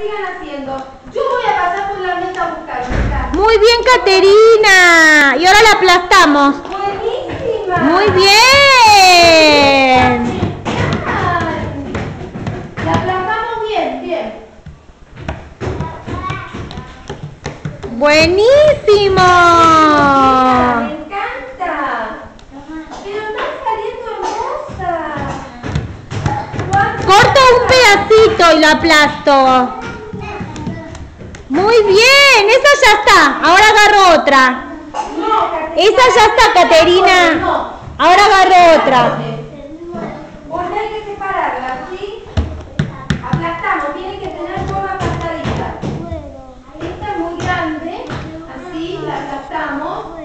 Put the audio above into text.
sigan haciendo. Yo voy a pasar por la mesa a buscar. Muy bien, Caterina. Y ahora la aplastamos. Buenísima. Muy bien. La aplastamos bien, bien. Buenísimo. Me encanta. Pero están saliendo hermosas. ¿Cuánto- Corto un pedacito y lo aplasto. Muy bien, esa ya está, ahora agarro otra. Esa ya está, Caterina. Ahora agarro otra. Volve hay que separarla aquí. Aplastamos, tiene que tener dos apartaditas. Esta es muy grande. Así, la aplastamos.